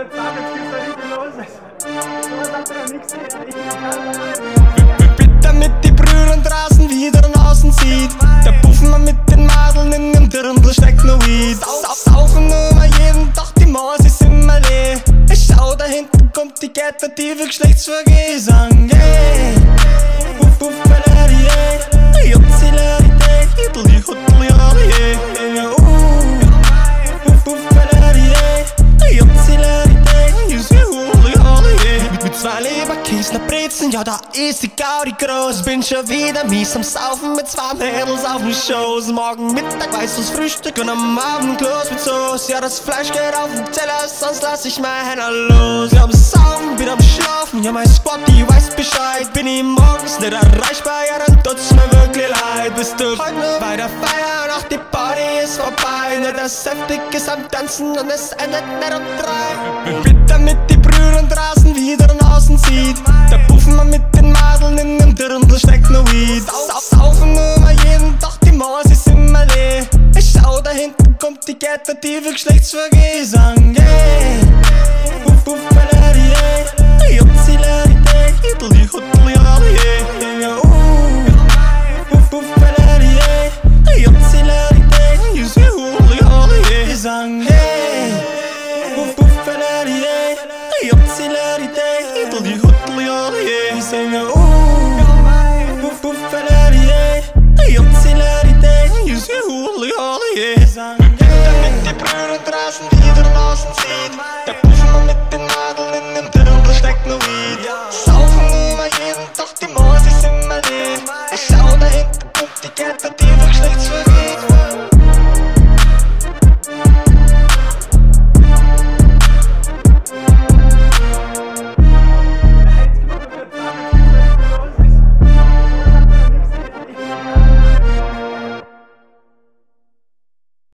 jetzt sagen, jetzt geht's da nicht mehr los. So sagt er nichts Bitte mit die Brüdern draußen wieder nach außen sieht. Der Puffen man mit den Madeln in dem Dirndl steckt no Weed. Sau- Saufen nur jeden Tag, die Maus ist immer leer. Ich schau, da hinten kommt die getative Geschlechtsvergesang. Yeah. Zwei Leberkäse, nach Brezen, ja, da ist die Gaudi groß. Bin schon wieder mies am Saufen mit zwei Mädels auf dem Schoß. Morgen Mittag weißes Frühstück und am Abend Kloß mit Soße. Ja, das Fleisch geht auf den Teller, sonst lass ich mein Händler los. Ja, am Saufen, bin am Schlafen, ja, mein Squad, die weiß Bescheid. Bin ich morgens nicht erreichbar, ja, dann tut's mir wirklich leid. Bist du heute bei der Feier, doch die Party ist vorbei. Nur das Heftig ist am Tanzen und es endet nicht um drei. Bitte mit die op die cat, wat die wil schlechts vergessen, yeah Oef, oef, malaria, jotzilariteit, hiddeli, hotteliari, yeah Oef, oef, malaria, jotzilariteit, juziholiari, yeah hey Oef, oef, malaria, jotzilariteit, hiddeli, hotteliari, yeah